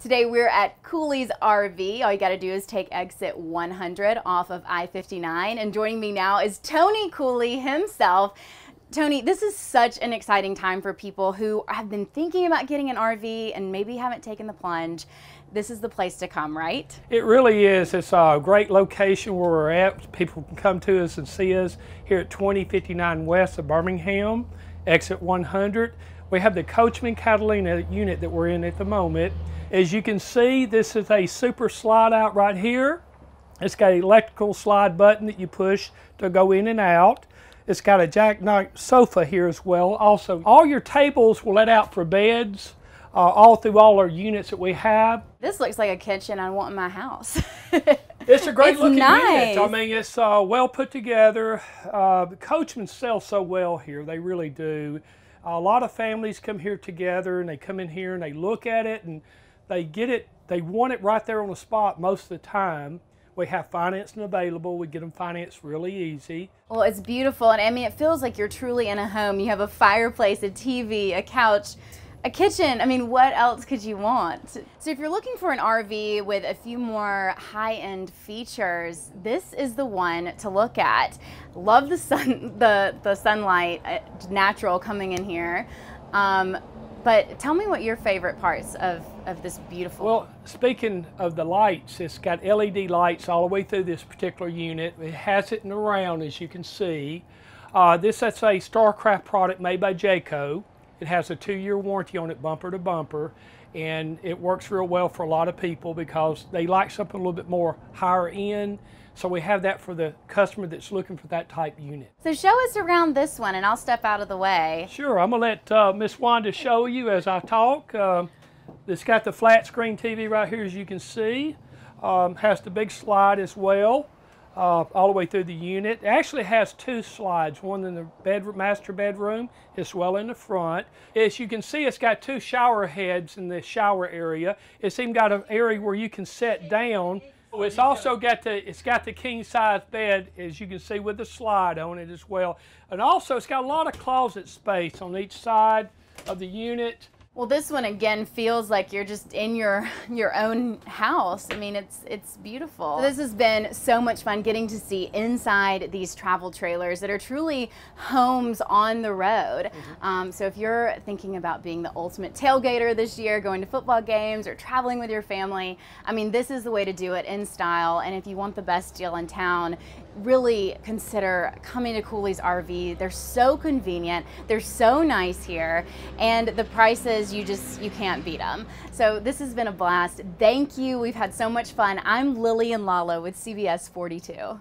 Today we're at Cooley's RV. All you got to do is take exit 100 off of I-59. And joining me now is Tony Cooley himself. Tony, this is such an exciting time for people who have been thinking about getting an RV and maybe haven't taken the plunge. This is the place to come, right? It really is. It's a great location where we're at. People can come to us and see us here at 2059 West of Birmingham, exit 100. We have the Coachmen Catalina unit that we're in at the moment. As you can see, this is a super slide out right here. It's got an electrical slide button that you push to go in and out. It's got a jackknife sofa here as well. Also, all your tables will let out for beds, uh, all through all our units that we have. This looks like a kitchen I want in my house. It's a great It's looking nice. unit. I mean, it's uh, well put together. Uh, coachmen sell so well here; they really do. A lot of families come here together, and they come in here and they look at it, and they get it. They want it right there on the spot most of the time. We have financing available. We get them financed really easy. Well, it's beautiful, and I mean, it feels like you're truly in a home. You have a fireplace, a TV, a couch, a kitchen. I mean, what else could you want? So, if you're looking for an RV with a few more high-end features, this is the one to look at. Love the sun, the the sunlight, uh, natural coming in here. Um, but tell me what your favorite parts of of this beautiful. Well, speaking of the lights, it's got LED lights all the way through this particular unit. It has it in the round, as you can see. Uh, this is a StarCraft product made by Jayco. It has a two-year warranty on it, bumper to bumper, and it works real well for a lot of people because they like something a little bit more higher end. So we have that for the customer that's looking for that type unit. so show us around this one, and I'll step out of the way. Sure, I'm gonna let uh, Miss Wanda show you as I talk. Um, it's got the flat screen TV right here, as you can see. Um, has the big slide as well, uh, all the way through the unit. It actually has two slides, one in the bedroom, master bedroom, as well in the front. As you can see, it's got two shower heads in the shower area. It's even got an area where you can sit down. Oh, It's also got the it's got the king size bed as you can see with the slide on it as well, and also it's got a lot of closet space on each side of the unit. Well, this one again feels like you're just in your your own house. I mean, it's it's beautiful. This has been so much fun getting to see inside these travel trailers that are truly homes on the road. Um, so if you're thinking about being the ultimate tailgater this year, going to football games or traveling with your family, I mean, this is the way to do it in style. And if you want the best deal in town, really consider coming to Cooley's RV. They're so convenient. They're so nice here, and the prices you just you can't beat them. So this has been a blast. Thank you. We've had so much fun. I'm Lillian Lalo with CBS 42.